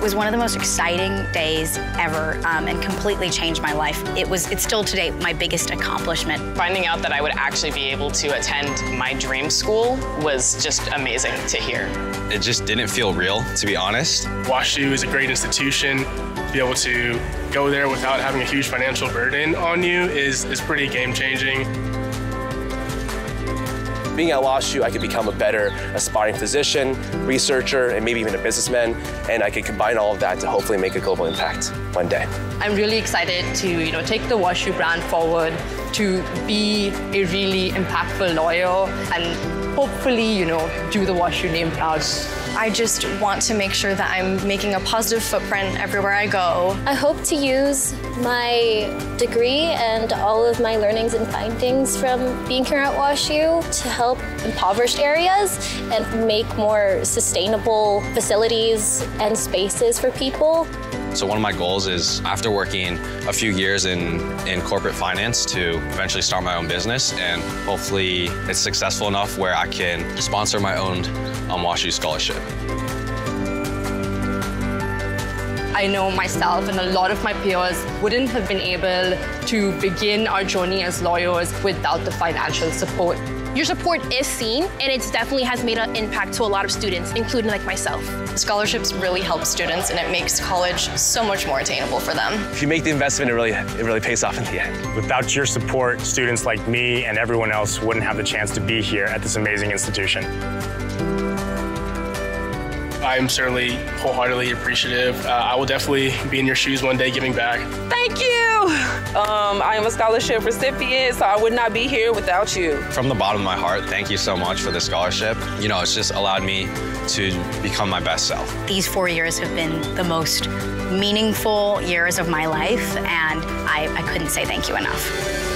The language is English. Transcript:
was one of the most exciting days ever um, and completely changed my life. It was, it's still today my biggest accomplishment. Finding out that I would actually be able to attend my dream school was just amazing to hear. It just didn't feel real, to be honest. WashU is a great institution. To be able to go there without having a huge financial burden on you is, is pretty game changing. Being at WashU, I could become a better aspiring physician, researcher, and maybe even a businessman, and I could combine all of that to hopefully make a global impact one day. I'm really excited to, you know, take the WashU brand forward, to be a really impactful lawyer, and hopefully, you know, do the WashU name proud. I just want to make sure that I'm making a positive footprint everywhere I go. I hope to use my degree and all of my learnings and findings from being here at WashU to help impoverished areas and make more sustainable facilities and spaces for people. So one of my goals is after working a few years in, in corporate finance to eventually start my own business and hopefully it's successful enough where I can sponsor my own um, WashU scholarship. I know myself and a lot of my peers wouldn't have been able to begin our journey as lawyers without the financial support. Your support is seen, and it definitely has made an impact to a lot of students, including like myself. Scholarships really help students, and it makes college so much more attainable for them. If you make the investment, it really, it really pays off in the end. Without your support, students like me and everyone else wouldn't have the chance to be here at this amazing institution. I'm certainly wholeheartedly appreciative. Uh, I will definitely be in your shoes one day giving back. Thank you. Um, I am a scholarship recipient, so I would not be here without you. From the bottom of my heart, thank you so much for the scholarship. You know, it's just allowed me to become my best self. These four years have been the most meaningful years of my life, and I, I couldn't say thank you enough.